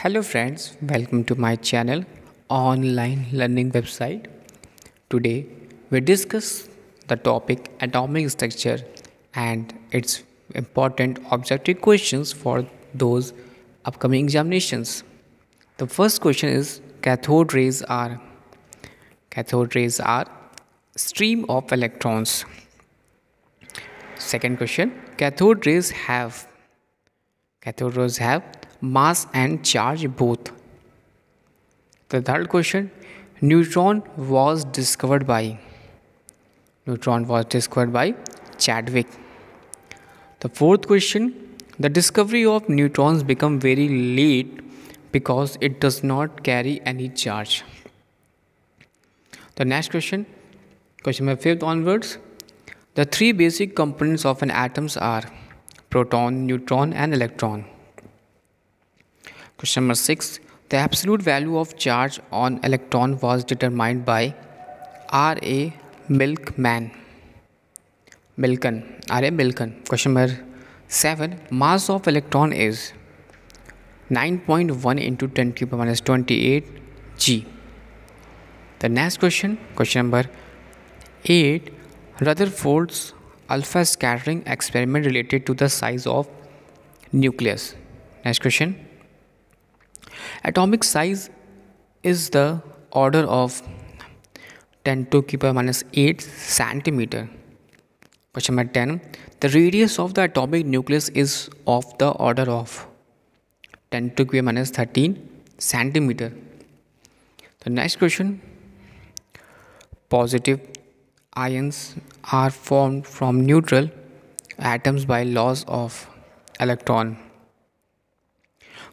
Hello friends, welcome to my channel online learning website. Today we discuss the topic atomic structure and its important objective questions for those upcoming examinations. The first question is cathode rays are cathode rays are stream of electrons. Second question cathode rays have cathode rays have mass and charge both. The third question neutron was discovered by neutron was discovered by Chadwick. The fourth question the discovery of neutrons become very late because it does not carry any charge. The next question question number fifth onwards the three basic components of an atoms are proton, neutron and electron. Question number 6. The absolute value of charge on electron was determined by R. A. Milkman. Milken. R. A. Milken. Question number 7. Mass of electron is 9.1 into 10 to minus 28 g. The next question, question number 8. Rutherford's alpha scattering experiment related to the size of nucleus. Next question. Atomic size is the order of 10 to the power minus 8 centimeter. Question number 10. The radius of the atomic nucleus is of the order of 10 to the power minus 13 centimeter. The next question. Positive ions are formed from neutral atoms by laws of electron.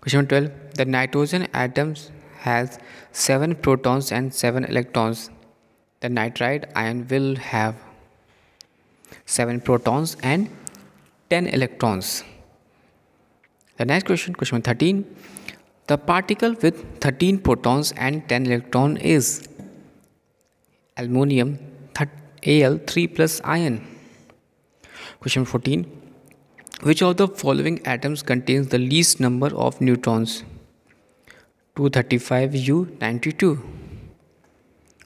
Question 12. The nitrogen atom has 7 protons and 7 electrons. The nitride ion will have 7 protons and 10 electrons. The next question, question 13. The particle with 13 protons and 10 electrons is aluminum Al3 plus ion. Question 14. Which of the following atoms contains the least number of neutrons? 235U92.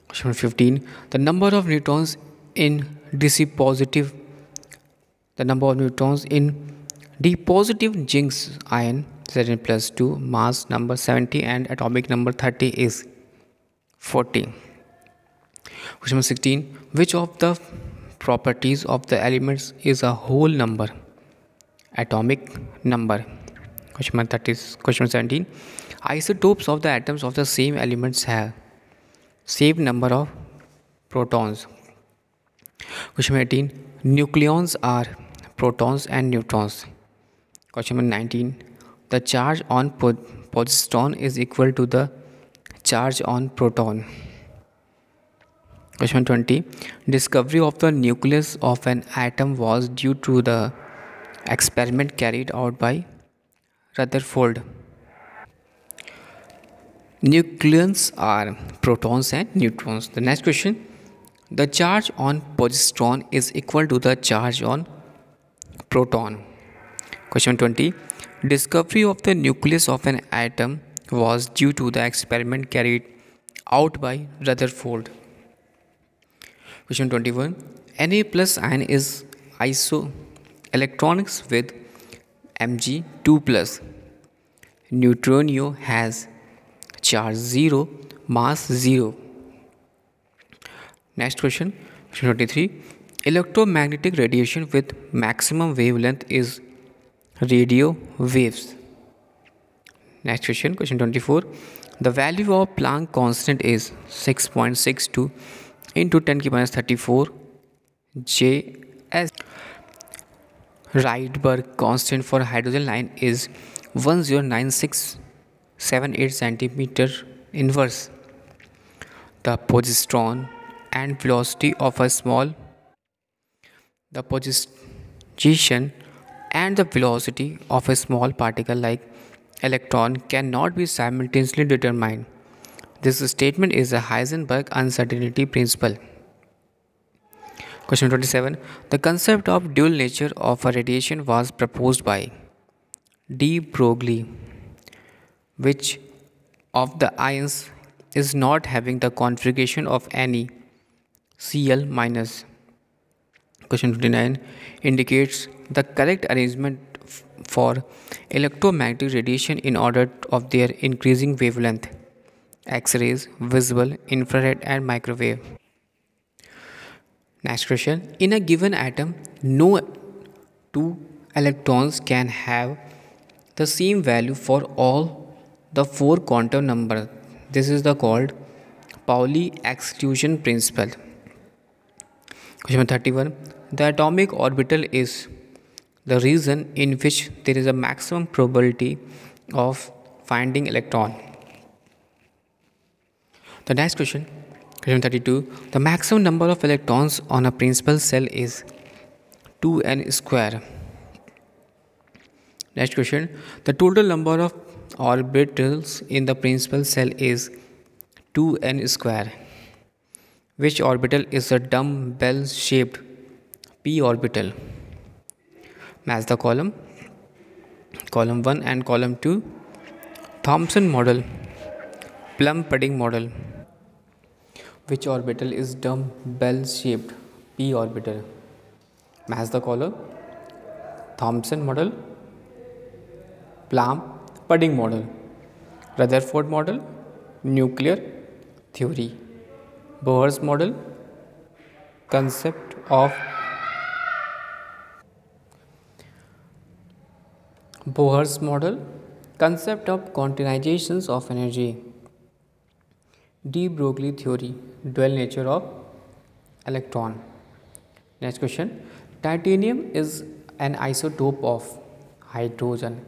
Question 15. The number of neutrons in DC positive the number of neutrons in D positive zinc ion Zn plus 2 mass number 70 and atomic number 30 is 40. Question number 16. Which of the properties of the elements is a whole number? Atomic number. Question number 30, question 17. Isotopes of the atoms of the same elements have same number of protons. Question number 18. Nucleons are protons and neutrons. Question number 19. The charge on positron is equal to the charge on proton. Question 20. Discovery of the nucleus of an atom was due to the experiment carried out by Rutherford. Nucleons are protons and neutrons. The next question The charge on positron is equal to the charge on proton. Question 20 Discovery of the nucleus of an atom was due to the experiment carried out by Rutherford. Question 21 Na plus ion is iso Electronics with Mg2 plus. Neutrino has charge 0, mass 0. Next question, question 23. Electromagnetic radiation with maximum wavelength is radio waves. Next question, question 24. The value of Planck constant is 6.62 into 10 to minus 34 Js. Rydberg constant for hydrogen line is 109678 centimeter inverse. The positron and velocity of a small the position and the velocity of a small particle like electron cannot be simultaneously determined. This statement is a Heisenberg uncertainty principle. Question 27. The concept of dual nature of a radiation was proposed by de Broglie. which of the ions is not having the configuration of any Cl minus. Question 29 indicates the correct arrangement for electromagnetic radiation in order of their increasing wavelength X-rays, visible, infrared and microwave. Next question. In a given atom, no two electrons can have the same value for all the four quantum numbers. This is the called Pauli exclusion principle. Question 31. The atomic orbital is the region in which there is a maximum probability of finding electron. The next question, question 32. The maximum number of electrons on a principal shell is 2n square. Next question, the total number of orbitals in the principal shell is 2n square. Which orbital is a dumbbell shaped p orbital? Match the column. Column 1 and column 2. Thomson model. Plum pudding model. Which orbital is dumbbell shaped p orbital? Match the column. Thomson model. Plum pudding model. Rutherford model. Nuclear theory. Bohr's model. Concept of Bohr's model concept of quantizations of energy de Broglie theory dual nature of electron next question. Titanium is an isotope of hydrogen.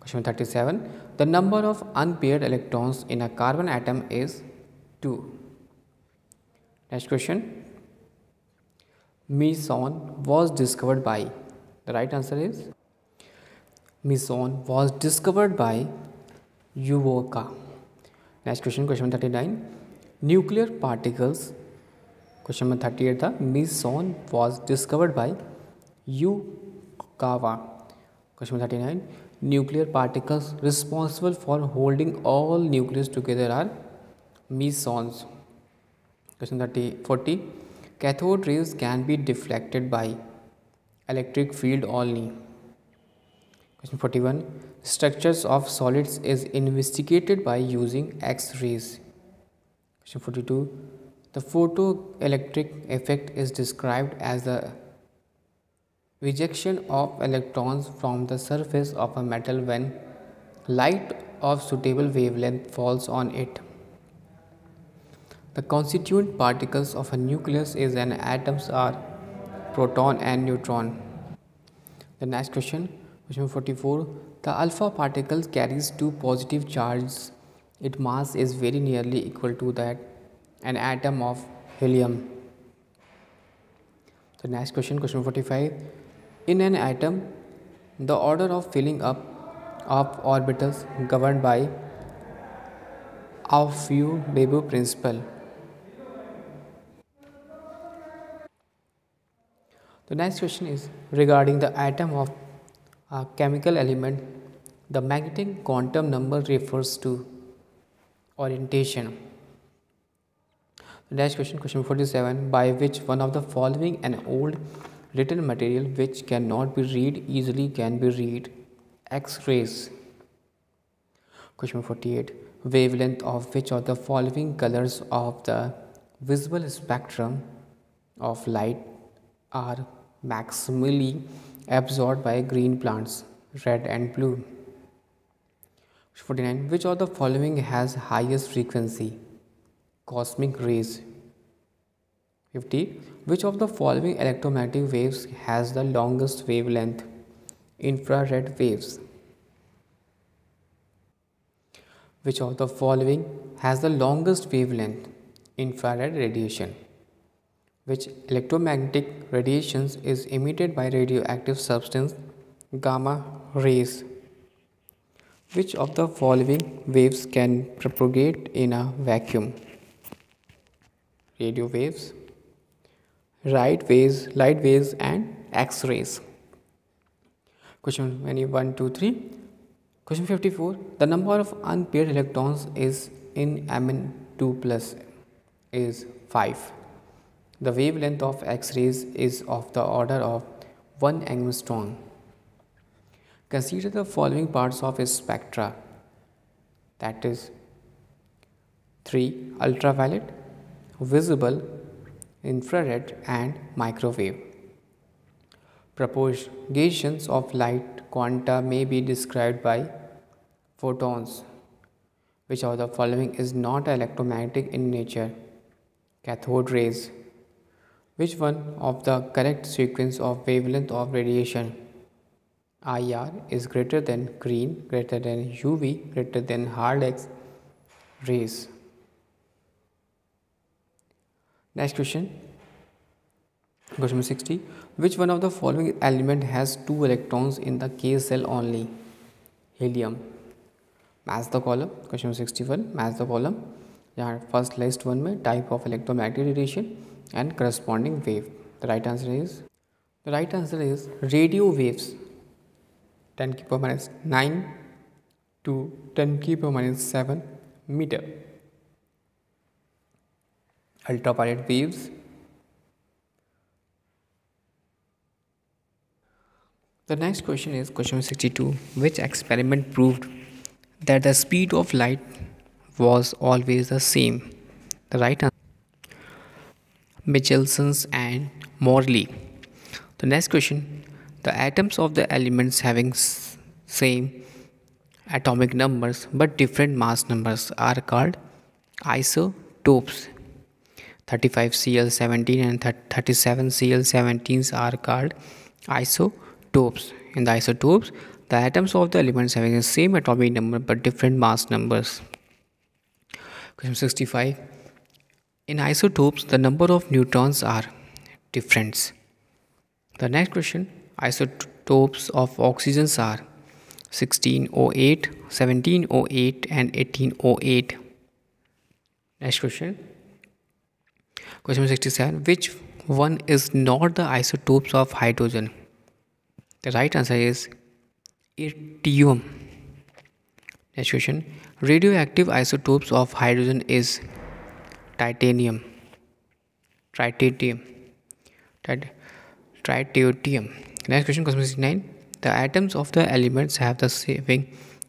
Question 37 the number of unpaired electrons in a carbon atom is 2 next question. Meson was discovered by the right answer is meson was discovered by Yukawa. Next question, question 39. Nuclear particles. Question number 38. The meson was discovered by Yukawa. Question number 39. Nuclear particles responsible for holding all nucleus together are mesons. Question 30, 40. Cathode rays can be deflected by electric field only. Question 41. Structures of solids is investigated by using X-rays. Question 42. The photoelectric effect is described as the rejection of electrons from the surface of a metal when light of suitable wavelength falls on it. The constituent particles of a nucleus is an atoms are proton and neutron. The next question Question 44. The alpha particle carries two positive charges. Its mass is very nearly equal to that an atom of helium. The next question, question 45. In an atom, the order of filling up of orbitals governed by Aufheub-Babel principle. The next question is regarding the atom of a chemical element, the magnetic quantum number refers to orientation. Next question, question 47, by which one of the following an old written material which cannot be read easily can be read X-rays. Question 48, wavelength of which of the following colors of the visible spectrum of light are maximally absorbed by green plants red and blue. 49 which of the following has highest frequency? Cosmic rays. 50 which of the following electromagnetic waves has the longest wavelength? Infrared waves. Which of the following has the longest wavelength? Infrared radiation which electromagnetic radiations is emitted by radioactive substance gamma rays which of the following waves can propagate in a vacuum radio waves right waves light waves and x-rays question 1 2 3 Question 54. The number of unpaired electrons is in Mn2 plus is 5. The wavelength of X-rays is of the order of 1 angstrom. Consider the following parts of a spectra that is 3. Ultraviolet, visible, infrared and microwave. Propagations of light quanta may be described by photons. Which of the following is not electromagnetic in nature? Cathode rays. Which one of the correct sequence of wavelength of radiation? IR is greater than green, greater than UV, greater than hard X rays. Next question. Question 60. Which one of the following element has two electrons in the K cell only? Helium. Match the column. Question 61. Match the column. यहाँ first list one में type of electromagnetic radiation and corresponding wave. The right answer is the right answer is radio waves 10 की power minus 9 to 10 की power minus 7 meter. Ultraviolet waves The next question is question 62. Which experiment proved that the speed of light was always the same? The right answer Michelson's and Morley. The next question The atoms of the elements having same atomic numbers but different mass numbers are called isotopes. 35Cl17 and 37Cl17s are called isotopes. In the isotopes, the atoms of the elements having the same atomic number but different mass numbers. Question 65. In isotopes, the number of neutrons are different. The next question isotopes of oxygens are 1608, 1708, and 1808. Next question. Question 67. Which one is not the isotopes of hydrogen? The right answer is yttrium. Next question. Radioactive isotopes of hydrogen is titanium, tritium, tritium. Next question, question 69. The atoms of the elements have the same,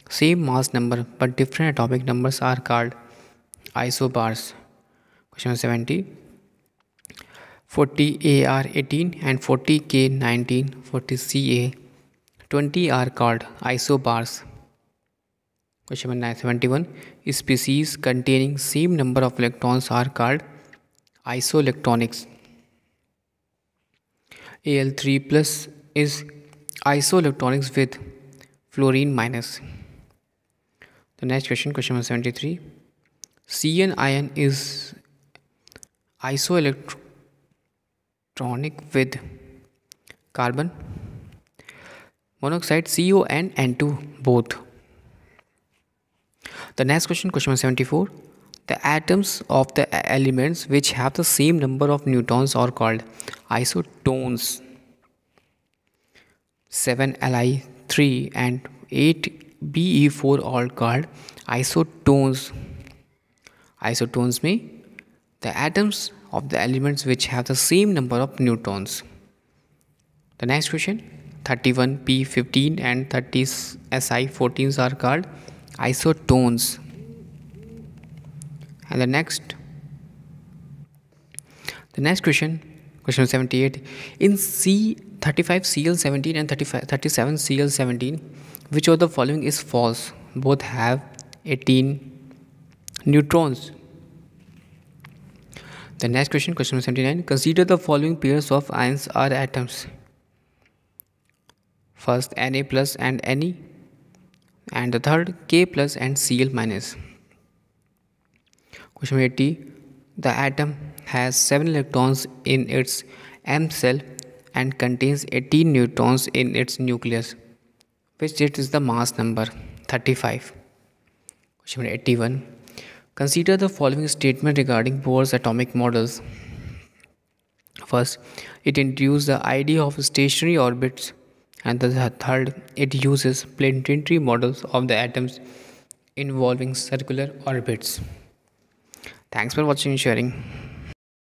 same mass number but different atomic numbers are called isobars. Question 70. 40 AR 18 and 40 K 19, 40 CA 20 are called isobars. Question 71 Species containing same number of electrons are called isoelectronics. Al3 plus is isoelectronics with fluorine minus. The next question, question number 73. Cn ion is isoelectronic with carbon monoxide CO and N2 both. The next question, question 74. The atoms of the elements which have the same number of neutrons are called isotones. 7 Li3 and 8 Be4 are called isotones. Isotones mean the atoms of the elements which have the same number of neutrons. The next question 31p15 and 30SI14 are called isotones. And the next the next question question 78 in C35Cl17 and 37Cl17 which of the following is false both have 18 neutrons the next question, question 79. Consider the following pairs of ions or atoms. First Na plus and Ne and the third K plus and Cl minus. Question 80. The atom has 7 electrons in its M cell and contains 18 neutrons in its nucleus. Which is the mass number? 35. Question 81. Consider the following statement regarding Bohr's atomic models. First, it introduced the idea of stationary orbits and the third it uses planetary models of the atoms involving circular orbits. Thanks for watching and sharing